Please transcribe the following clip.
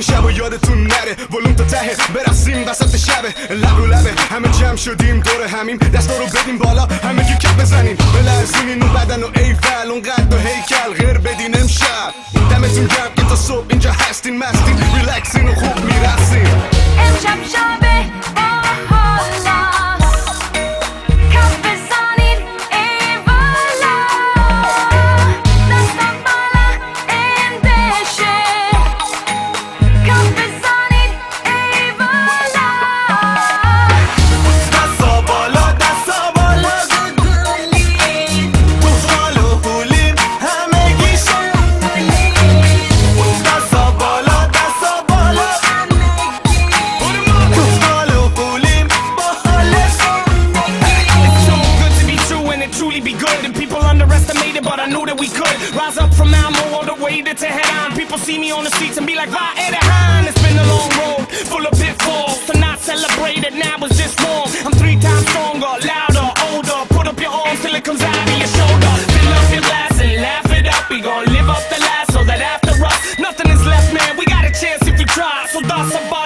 تره ولوم تا ته. برسیم وسط شبه لب و لبه همه جمع شدیم دور همیم. دستا رو بدیم بالا. همه که کپ بزنیم. بلرزیم اینو بدن و ایفل اون قد و هیکل غیر بدین امشب. دمتون گرم که تا صبح اینجا هستین مستین. ریلکسین و خوب می‌رسیم امشب شب knew that we could rise up from Malmo all the way to Tehran. People see me on the streets and be like, "Va Erehan." It's been a long road, full of pitfalls. To not celebrate it now is just wrong. I'm three times stronger, louder, older. Put up your arms till it comes out of your shoulder. Fill up your glass and laugh it up. We gon' live up the last so that after us, nothing is left, man. We got a chance if we try. So that's about.